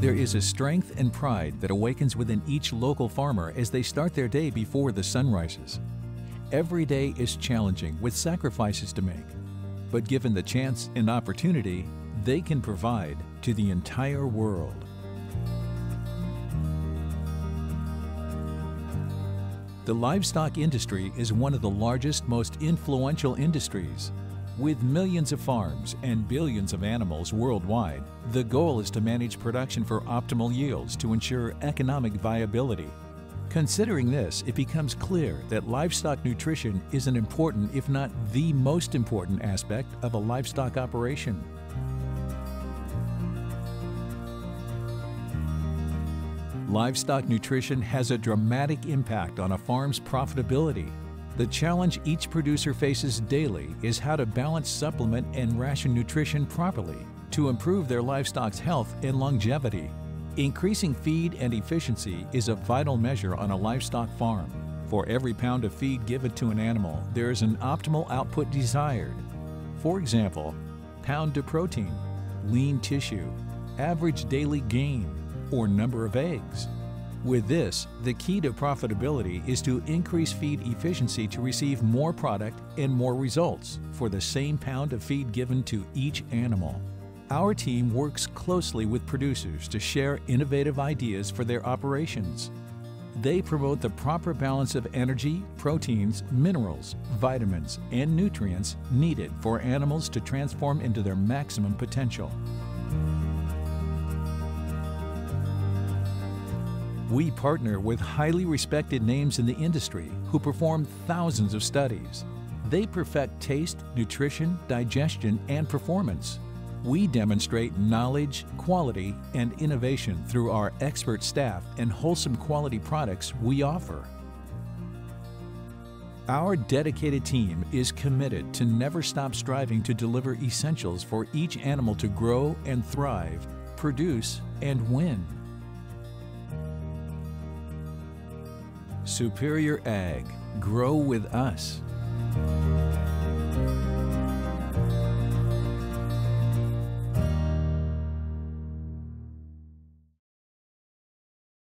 There is a strength and pride that awakens within each local farmer as they start their day before the sun rises. Every day is challenging with sacrifices to make, but given the chance and opportunity, they can provide to the entire world. The livestock industry is one of the largest, most influential industries. With millions of farms and billions of animals worldwide, the goal is to manage production for optimal yields to ensure economic viability. Considering this, it becomes clear that livestock nutrition is an important, if not the most important aspect of a livestock operation. Livestock nutrition has a dramatic impact on a farm's profitability. The challenge each producer faces daily is how to balance supplement and ration nutrition properly to improve their livestock's health and longevity. Increasing feed and efficiency is a vital measure on a livestock farm. For every pound of feed given to an animal, there is an optimal output desired. For example, pound to protein, lean tissue, average daily gain, or number of eggs. With this, the key to profitability is to increase feed efficiency to receive more product and more results for the same pound of feed given to each animal. Our team works closely with producers to share innovative ideas for their operations. They promote the proper balance of energy, proteins, minerals, vitamins, and nutrients needed for animals to transform into their maximum potential. We partner with highly respected names in the industry who perform thousands of studies. They perfect taste, nutrition, digestion, and performance. We demonstrate knowledge, quality, and innovation through our expert staff and wholesome quality products we offer. Our dedicated team is committed to never stop striving to deliver essentials for each animal to grow and thrive, produce, and win. Superior Ag. Grow with us.